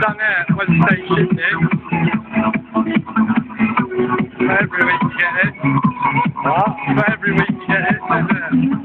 done it was a For every week you get it. What? For every week you get it,